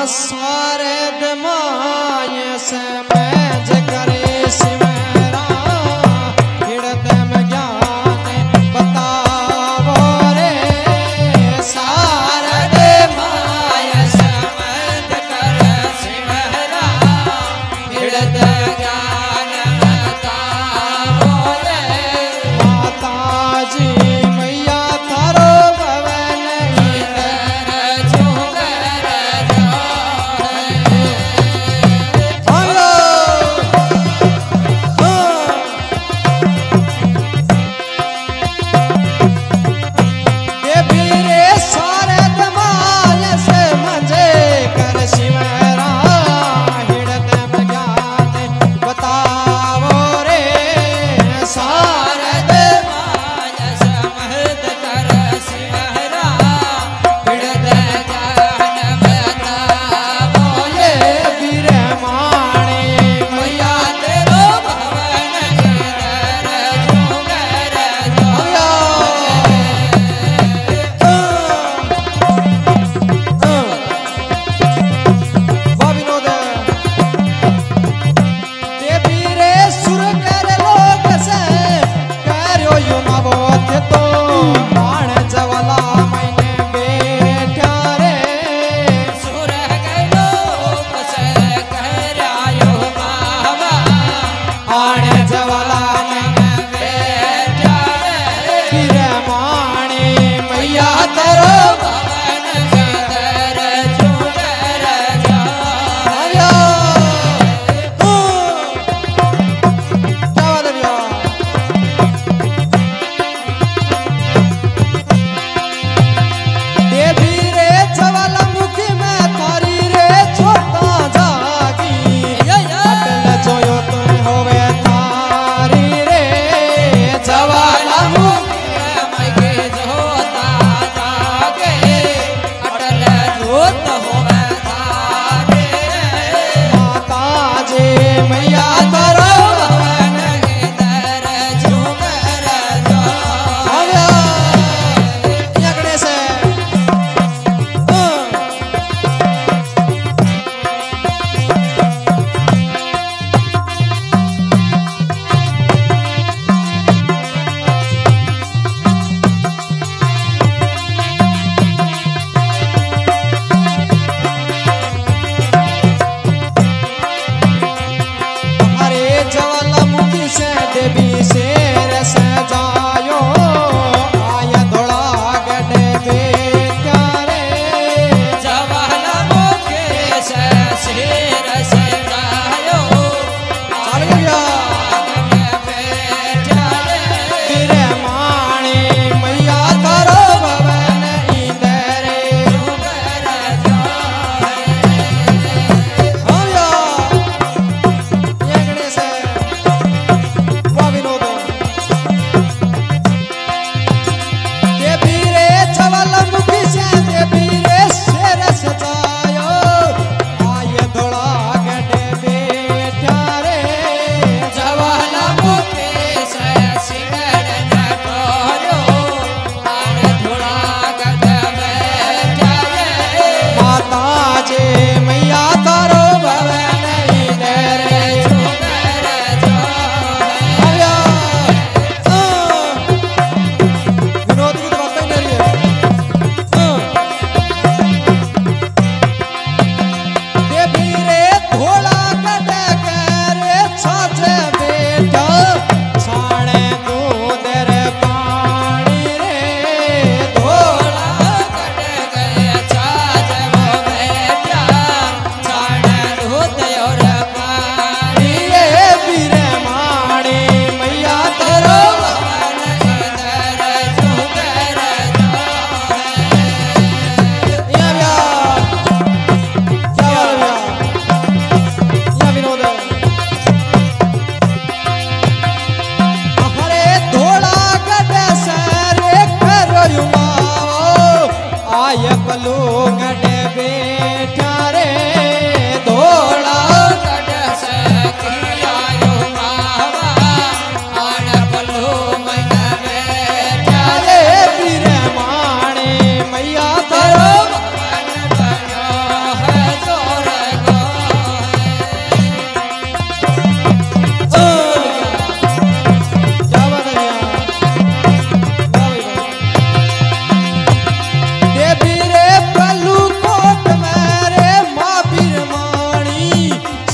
mazhar edmeyesem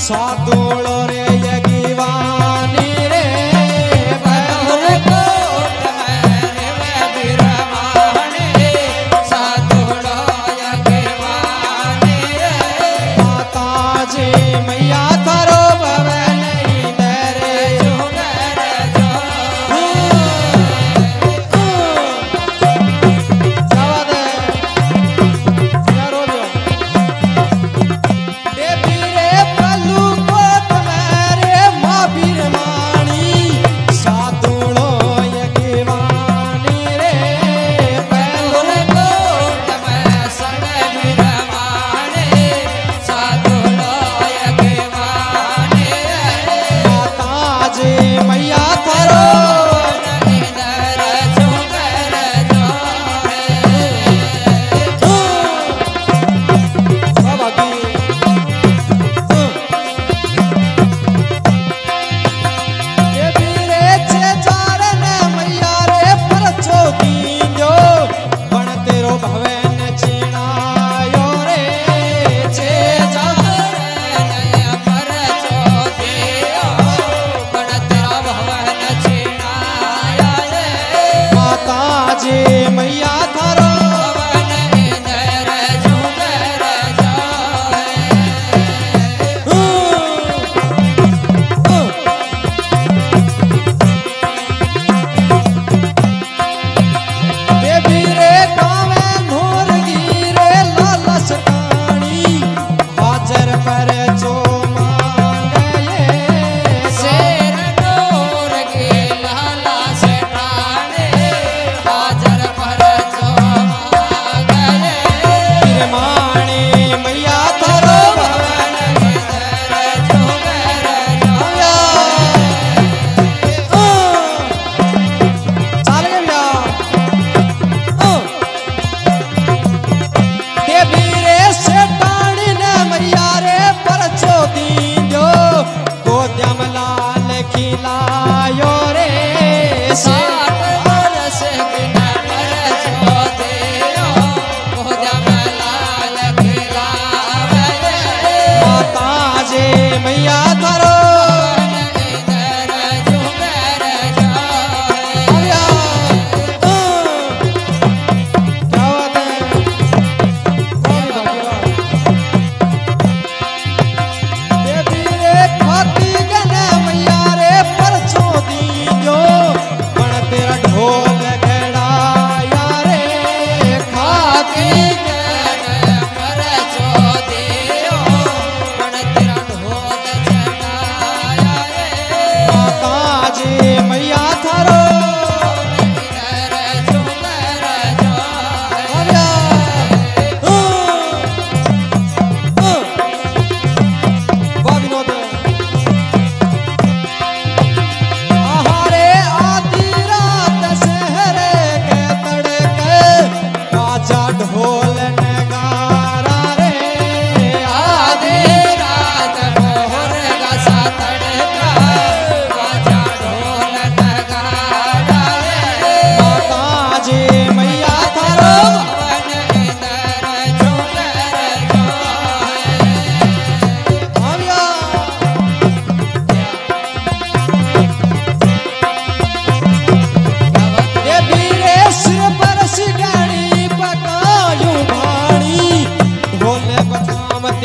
só dois.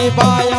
निभाया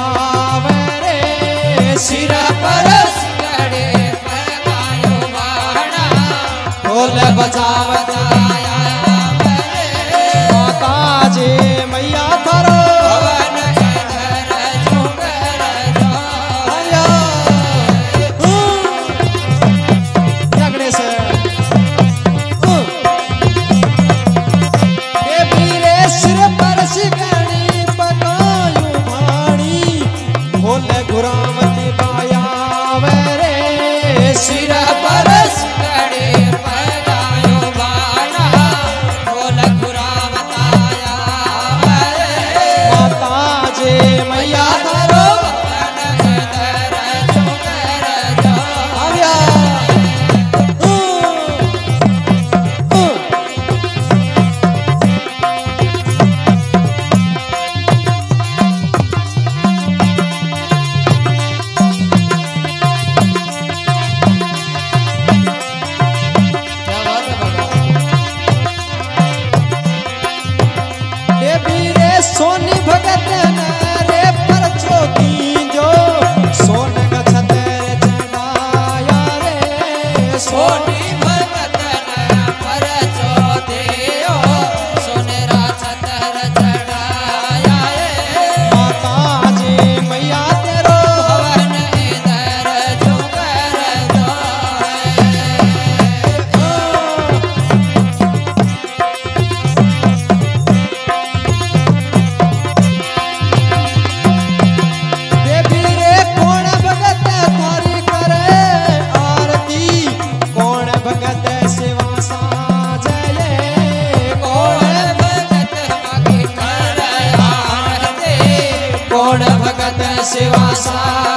शिवा सा